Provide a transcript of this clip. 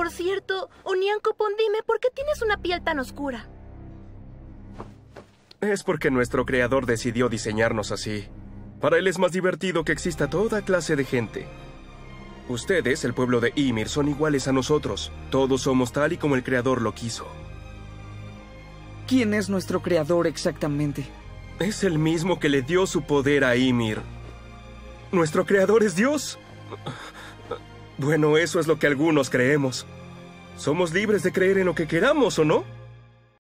Por cierto, Onyankopon, dime, ¿por qué tienes una piel tan oscura? Es porque nuestro creador decidió diseñarnos así. Para él es más divertido que exista toda clase de gente. Ustedes, el pueblo de Ymir, son iguales a nosotros. Todos somos tal y como el creador lo quiso. ¿Quién es nuestro creador exactamente? Es el mismo que le dio su poder a Ymir. Nuestro creador es Dios. Bueno, eso es lo que algunos creemos. Somos libres de creer en lo que queramos, ¿o no?